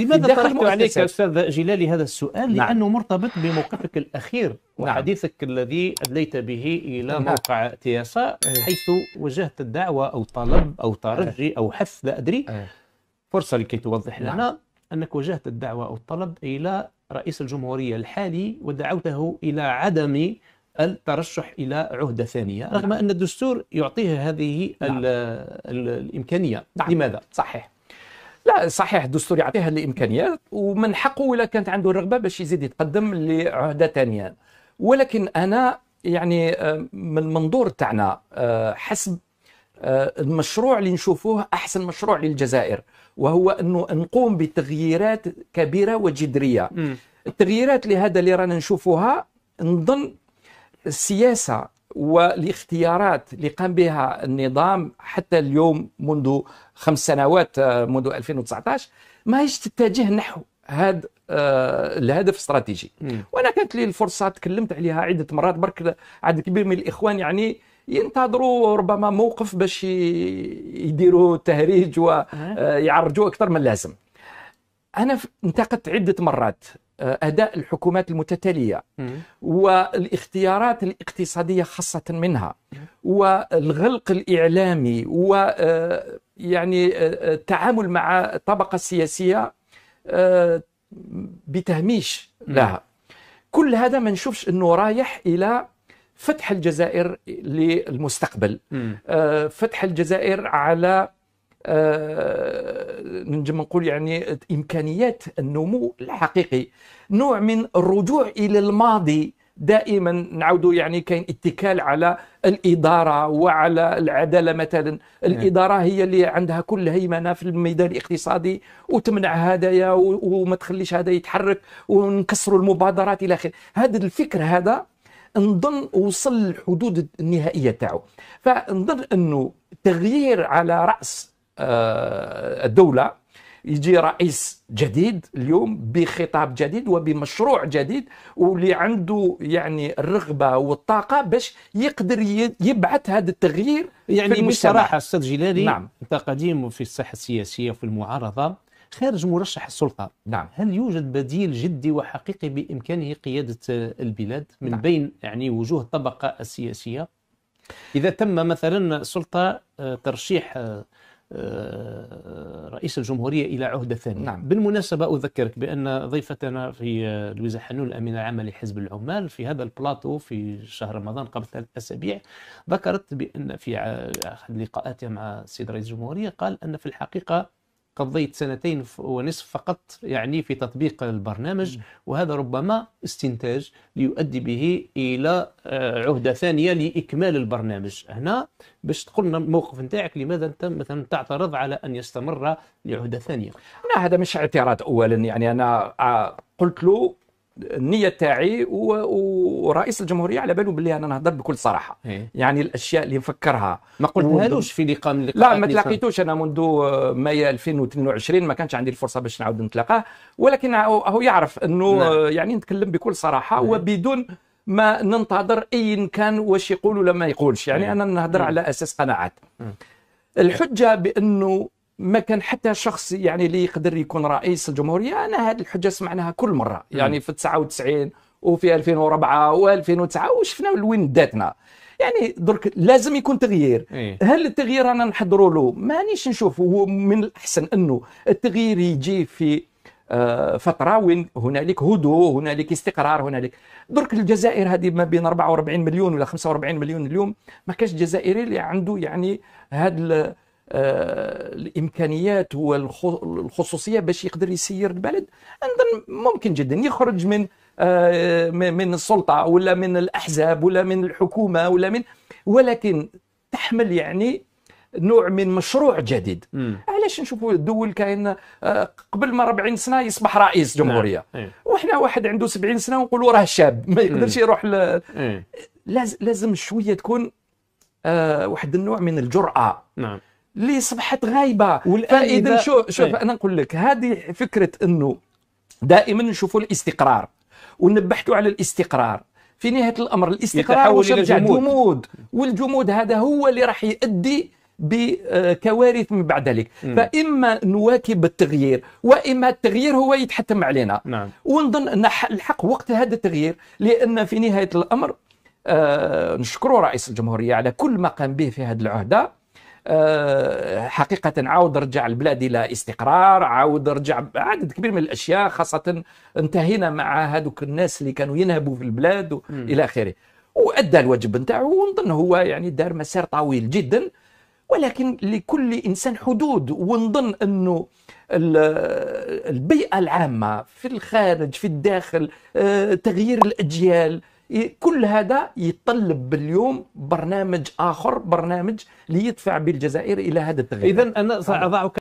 لماذا طرحت عليك أستاذ جلالي هذا السؤال؟ نعم. لأنه مرتبط بموقفك الأخير نعم. وحديثك نعم. الذي ادليت به إلى نعم. موقع تياسا إيه. حيث وجهت الدعوة أو طلب أو ترجي إيه. أو حث لا أدري أه. فرصة لكي توضح نعم. لنا أنك وجهت الدعوة أو الطلب إلى رئيس الجمهورية الحالي ودعوته إلى عدم الترشح إلى عهدة ثانية رغم نعم. أن الدستور يعطيه هذه نعم. الإمكانية نعم. لماذا؟ صحيح لا صحيح الدستور يعطيها الإمكانيات ومن حقه ولا كانت عنده الرغبة باش يزيد يتقدم لعهدة ثانية ولكن أنا يعني آه، من المنظور تاعنا آه، حسب آه، المشروع اللي نشوفوه أحسن مشروع للجزائر وهو أنه نقوم بتغييرات كبيرة وجذرية. التغييرات اللي هذا اللي رانا نشوفوها نظن السياسة والاختيارات اللي قام بها النظام حتى اليوم منذ خمس سنوات آه، منذ 2019 ما هيش تتجه نحو هذا آه الهدف الاستراتيجي. وأنا كانت لي الفرصه تكلمت عليها عدة مرات برك عدد كبير من الإخوان يعني ينتظروا ربما موقف باش يديروا تهريج ويعرجوا أكثر من اللازم. أنا انتقدت عدة مرات. آه، أداء الحكومات المتتالية والاختيارات الاقتصادية خاصة منها والغلق الإعلامي و آه، آه، التعامل مع الطبقه السياسيه بتهميش لها. كل هذا ما نشوفش إنه رايح إلى فتح الجزائر للمستقبل. فتح الجزائر على نجم نقول يعني إمكانيات النمو الحقيقي. نوع من الرجوع إلى الماضي دائما نعود يعني كاين اتكال على الإدارة وعلى العدالة مثلا. الإدارة هي اللي عندها كل هيمنة في الميدان الاقتصادي وتمنع هدايا وما تخليش هذا يتحرك ونكسروا المبادرات إلى آخره. هذا الفكر هذا نظن وصل للحدود النهائية تاعو. فنظن أنه تغيير على رأس آه، الدولة يجي رئيس جديد اليوم بخطاب جديد وبمشروع جديد واللي عنده يعني الرغبة والطاقة باش يقدر يبعث هذا التغيير يعني في بصراحة أستاذ جلالي نعم. أنت قديم في الساحة السياسية وفي المعارضة خارج مرشح السلطة. نعم. هل يوجد بديل جدي وحقيقي بإمكانه قيادة البلاد من نعم. بين يعني وجوه الطبقة السياسية؟ إذا تم مثلا السلطه آه، ترشيح آه، آه، رئيس الجمهورية إلى عهدة ثانية نعم. بالمناسبة أذكرك بأن ضيفتنا في لويزا حنون الأمين العام لحزب العمال في هذا البلاطو في شهر رمضان قبل ثلاث أسابيع ذكرت بأن في أحد لقاءاتها مع السيد رئيس الجمهورية قال أن في الحقيقة قضيت سنتين ونصف فقط يعني في تطبيق البرنامج وهذا ربما استنتاج ليؤدي به إلى آه، عهدة ثانية لإكمال البرنامج. هنا باش تقول لنا الموقف نتاعك لماذا أنت مثلا تعترض على أن يستمر لعهدة ثانية؟ لا هذا مش اعتراض اولا. يعني أنا آه، قلت له النية تاعي ورئيس الجمهورية على باله باللي أنا نهضر بكل صراحة. إيه؟ يعني الأشياء اللي نفكرها. ما قلتهالوش في لقاء من لا ما تلاقيتوش. أنا منذ مايو 2022 ما كانش عندي الفرصة باش نعاود نتلاقاه. ولكن هو يعرف أنه نعم. يعني نتكلم بكل صراحة إيه؟ وبدون ما ننتظر اي كان واش يقول ولا ما يقولش. يعني إيه؟ أنا نهضر على أساس قناعات. الحجة بأنه ما كان حتى شخص يعني اللي يقدر يكون رئيس الجمهورية أنا هذه الحجة سمعناها كل مرة يعني في 99 وفي 2004 و2009 وشفنا وين داتنا يعني درك لازم يكون تغيير. إيه؟ هل التغيير أنا نحضروا له؟ مانيش نشوف. هو من الأحسن أنه التغيير يجي في آه، فترة وين هنالك هدوء هنالك استقرار هنالك. درك الجزائر هذه ما بين 44 مليون ولا 45 مليون اليوم ما كانش جزائري اللي عنده يعني هذا الإمكانيات والخصوصية باش يقدر يسير البلد. نظن ممكن جدا يخرج من آه، من السلطة ولا من الأحزاب ولا من الحكومة ولا من ولكن تحمل يعني نوع من مشروع جديد. مم. علاش نشوفوا الدول كاين آه، قبل ما 40 سنة يصبح رئيس نعم. جمهورية. نعم. وحنا واحد عنده 70 سنة ونقولوا راه شاب ما يقدرش يروح ل... لازم شوية تكون واحد النوع من الجرأة. نعم. اللي صبحت غايبة. فإذا شوف شوف طيب. أنا نقول لك هذه فكرة إنه دائما نشوفوا الاستقرار ونبحثوا على الاستقرار. في نهاية الأمر الاستقرار واش جمود. جمود والجمود هذا هو اللي راح يؤدي بكوارث من بعد ذلك. فإما نواكب التغيير وإما التغيير هو يتحتم علينا. نعم. ونظن أن الحق وقت هذا التغيير لأن في نهاية الأمر آه نشكر رئيس الجمهورية على كل ما قام به في هذه العهدة. آه حقيقة عاود رجع البلاد إلى استقرار عاود رجع عدد كبير من الأشياء خاصة انتهينا مع هذوك الناس اللي كانوا ينهبوا في البلاد إلى آخره. وأدى الواجب نتاعو ونظن هو يعني دار مسار طويل جدا ولكن لكل إنسان حدود ونظن أنه البيئة العامة في الخارج في الداخل آه، تغيير الأجيال كل هذا يتطلب اليوم برنامج آخر برنامج ليدفع بالجزائر إلى هذا التغيير. اذا أنا سأضعك